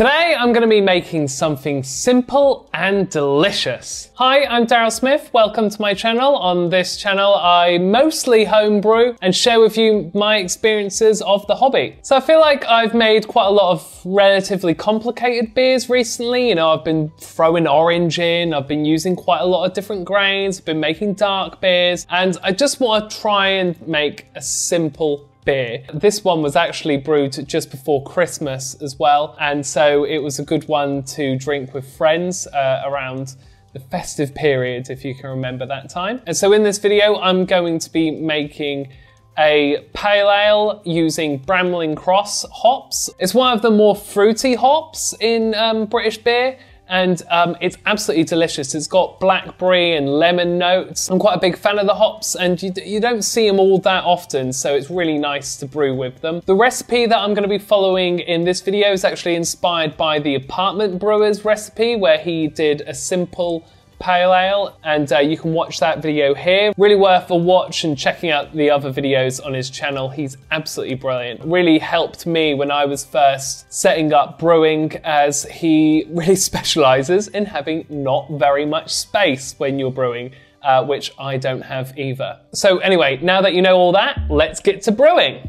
Today I'm going to be making something simple and delicious. Hi, I'm Daryl Smith. Welcome to my channel. On this channel I mostly homebrew and share with you my experiences of the hobby. So I feel like I've made quite a lot of relatively complicated beers recently. You know, I've been throwing orange in, I've been using quite a lot of different grains, I've been making dark beers, and I just want to try and make a simple beer. This one was actually brewed just before Christmas as well, and so it was a good one to drink with friends uh, around the festive period, if you can remember that time. And so in this video, I'm going to be making a pale ale using Bramling Cross hops. It's one of the more fruity hops in um, British beer and um, it's absolutely delicious. It's got blackberry and lemon notes. I'm quite a big fan of the hops and you, you don't see them all that often, so it's really nice to brew with them. The recipe that I'm gonna be following in this video is actually inspired by the Apartment Brewer's recipe where he did a simple Pale Ale, and uh, you can watch that video here. Really worth a watch and checking out the other videos on his channel. He's absolutely brilliant. Really helped me when I was first setting up brewing as he really specializes in having not very much space when you're brewing. Uh, which I don't have either. So anyway, now that you know all that, let's get to brewing.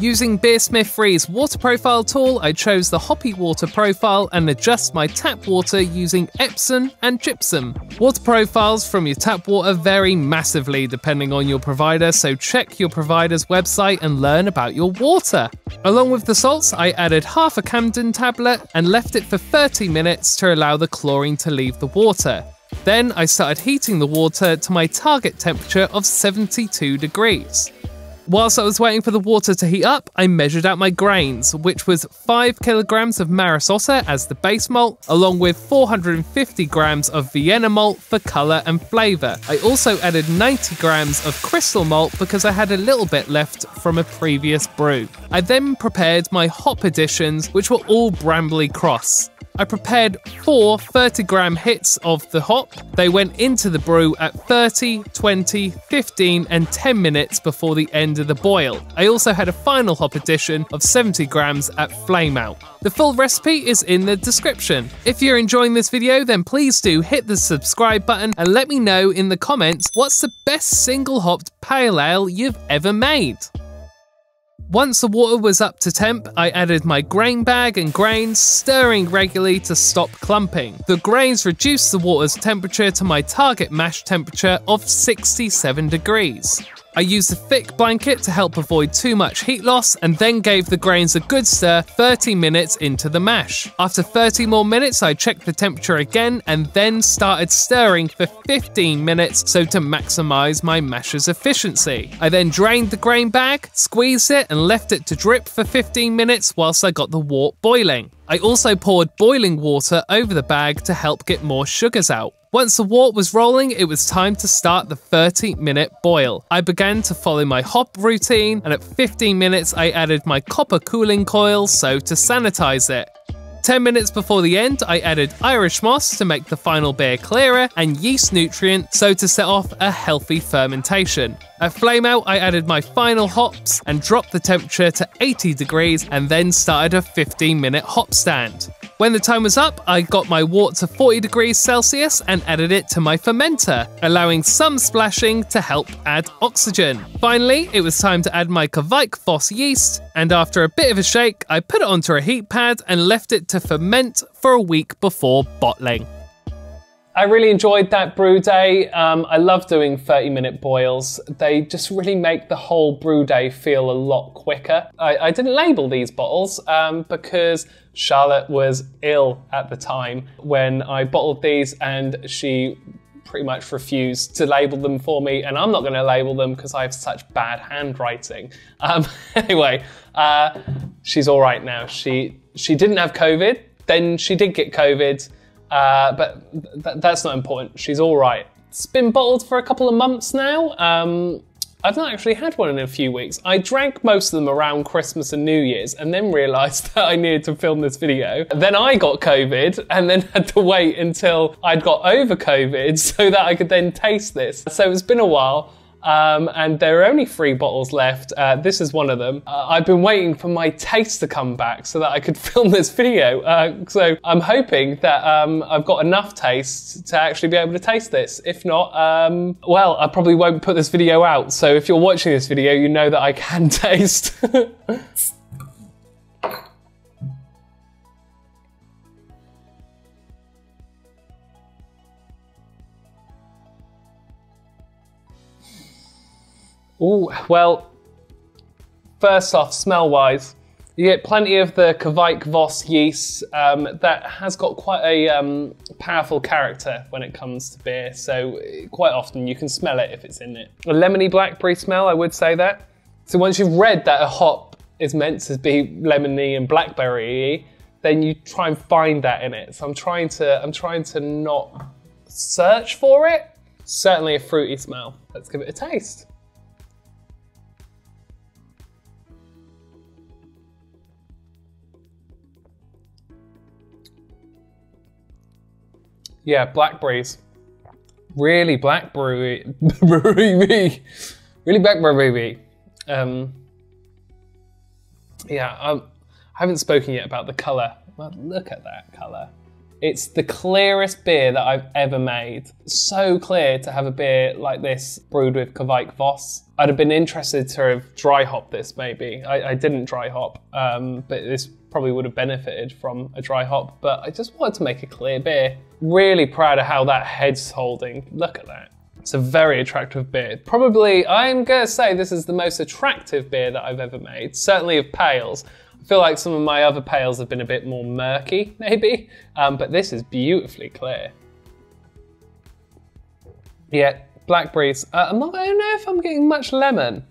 Using BeerSmith 3's water profile tool, I chose the hoppy water profile and adjust my tap water using Epsom and gypsum. Water profiles from your tap water vary massively depending on your provider, so check your provider's website and learn about your water. Along with the salts, I added half a Campden tablet and left it for 30 minutes to allow the chlorine to leave the water. Then I started heating the water to my target temperature of 72 degrees. Whilst I was waiting for the water to heat up, I measured out my grains, which was 5 kilograms of Maris Otter as the base malt, along with 450 grams of Vienna malt for colour and flavour. I also added 90 grams of crystal malt because I had a little bit left from a previous brew. I then prepared my hop additions, which were all Bramling Cross. I prepared four 30 gram hits of the hop. They went into the brew at 30, 20, 15, and 10 minutes before the end of the boil. I also had a final hop addition of 70 grams at flame out. The full recipe is in the description. If you're enjoying this video, then please do hit the subscribe button and let me know in the comments what's the best single hopped pale ale you've ever made. Once the water was up to temp, I added my grain bag and grains, stirring regularly to stop clumping. The grains reduced the water's temperature to my target mash temperature of 67 degrees. I used a thick blanket to help avoid too much heat loss and then gave the grains a good stir 30 minutes into the mash. After 30 more minutes, I checked the temperature again and then started stirring for 15 minutes so to maximize my mash's efficiency. I then drained the grain bag, squeezed it, and left it to drip for 15 minutes whilst I got the wort boiling. I also poured boiling water over the bag to help get more sugars out. Once the wort was rolling, it was time to start the 30 minute boil. I began to follow my hop routine, and at 15 minutes, I added my copper cooling coil so to sanitize it. 10 minutes before the end, I added Irish moss to make the final beer clearer and yeast nutrient so to set off a healthy fermentation. At flame out, I added my final hops and dropped the temperature to 80 degrees and then started a 15 minute hop stand. When the time was up, I got my wort to 40 degrees Celsius and added it to my fermenter, allowing some splashing to help add oxygen. Finally, it was time to add my Kveik Voss yeast, and after a bit of a shake, I put it onto a heat pad and left it to ferment for a week before bottling. I really enjoyed that brew day. Um, I love doing 30 minute boils. They just really make the whole brew day feel a lot quicker. I, I didn't label these bottles um, because Charlotte was ill at the time when I bottled these, and she pretty much refused to label them for me, and I'm not going to label them because I have such bad handwriting. Um, anyway, uh, she's all right now. She she didn't have COVID, then she did get COVID, uh, but th- that's not important. She's all right. It's been bottled for a couple of months now. Um, I've not actually had one in a few weeks. I drank most of them around Christmas and New Year's and then realised that I needed to film this video. Then I got COVID and then had to wait until I'd got over COVID so that I could then taste this. So it's been a while. Um, and there are only three bottles left. Uh, this is one of them. Uh, I've been waiting for my taste to come back so that I could film this video. Uh, so I'm hoping that um, I've got enough taste to actually be able to taste this. If not, um, well, I probably won't put this video out. So if you're watching this video, you know that I can taste. Well, first off, smell wise, you get plenty of the Kveik Voss yeast um, that has got quite a um, powerful character when it comes to beer. So, quite often you can smell it if it's in it. A lemony blackberry smell, I would say that. So, once you've read that a hop is meant to be lemony and blackberry, then you try and find that in it. So, I'm trying to, I'm trying to not search for it. Certainly a fruity smell. Let's give it a taste. Yeah, blackberries. Really blackberry, really blackberry. Um, yeah, um, I haven't spoken yet about the colour. Well, look at that colour. It's the clearest beer that I've ever made. So clear to have a beer like this brewed with Kveik Voss. I'd have been interested to have dry hop this maybe. I, I didn't dry hop, um, but this probably would have benefited from a dry hop. But I just wanted to make a clear beer. Really proud of how that head's holding. Look at that. It's a very attractive beer. Probably, I'm gonna say this is the most attractive beer that I've ever made, certainly of pales. I feel like some of my other pales have been a bit more murky, maybe, um, but this is beautifully clear. Yeah, blackberries. Uh, I'm not, I don't know if I'm getting much lemon.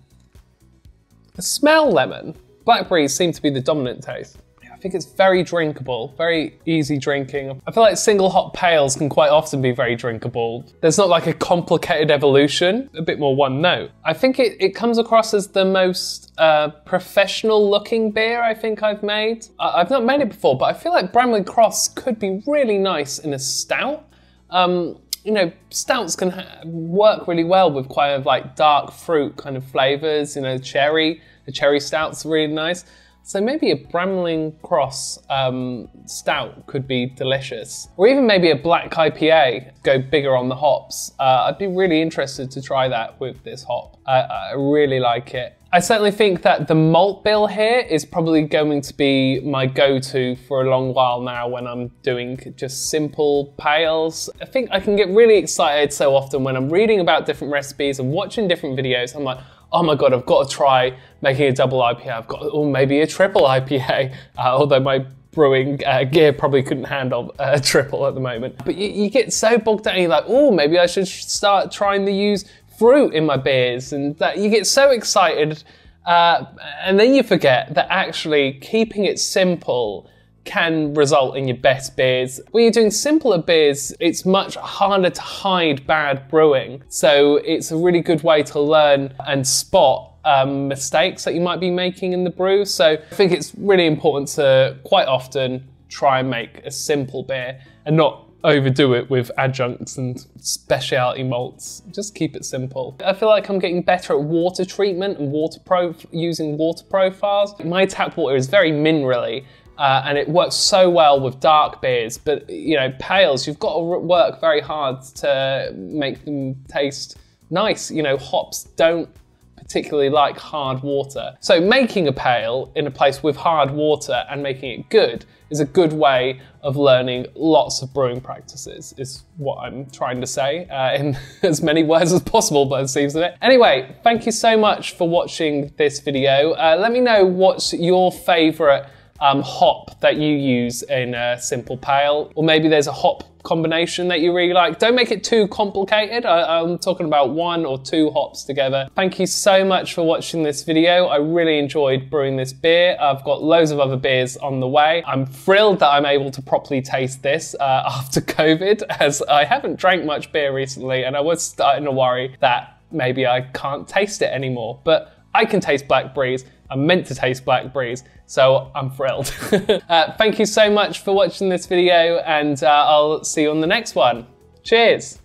I smell lemon. Blackberries seem to be the dominant taste. I think it's very drinkable, very easy drinking. I feel like single hop pales can quite often be very drinkable. There's not like a complicated evolution, a bit more one note. I think it, it comes across as the most uh, professional looking beer I think I've made. I, have not made it before, but I feel like Bramling Cross could be really nice in a stout. Um, you know, stouts can work really well with quite of like dark fruit kind of flavors. You know, cherry, the cherry stouts really nice. So maybe a Bramling Cross um, stout could be delicious. Or even maybe a black IPA, go bigger on the hops. Uh, I'd be really interested to try that with this hop. I, I really like it. I certainly think that the malt bill here is probably going to be my go-to for a long while now when I'm doing just simple pales. I think I can get really excited so often when I'm reading about different recipes and watching different videos. I'm like, oh my god, I've got to try making a double IPA. I've got, or maybe a triple IPA, uh, although my brewing uh, gear probably couldn't handle a triple at the moment. But you, you get so bogged down, you're like, oh, maybe I should start trying to use fruit in my beers, and that you get so excited, uh, and then you forget that actually keeping it simple can result in your best beers. When you're doing simpler beers, it's much harder to hide bad brewing. So it's a really good way to learn and spot um, mistakes that you might be making in the brew. So I think it's really important to quite often try and make a simple beer and not overdo it with adjuncts and specialty malts. Just keep it simple. I feel like I'm getting better at water treatment and water using water profiles. My tap water is very minerally uh, and it works so well with dark beers. But you know, pales, you've got to work very hard to make them taste nice. You know, hops don't particularly like hard water. So making a pale in a place with hard water and making it good is a good way of learning lots of brewing practices, is what I'm trying to say uh, in as many words as possible, but it seems of it. Anyway, thank you so much for watching this video. Uh, let me know what's your favorite um, hop that you use in a simple pale, or maybe there's a hop combination that you really like. Don't make it too complicated. I, am talking about one or two hops together. Thank you so much for watching this video. I really enjoyed brewing this beer. I've got loads of other beers on the way. I'm thrilled that I'm able to properly taste this uh, after COVID, as I haven't drank much beer recently, and I was starting to worry that maybe I can't taste it anymore. But I can taste blackberries. I'm meant to taste blackberries, so I'm thrilled. uh, thank you so much for watching this video, and uh, I'll see you on the next one. Cheers!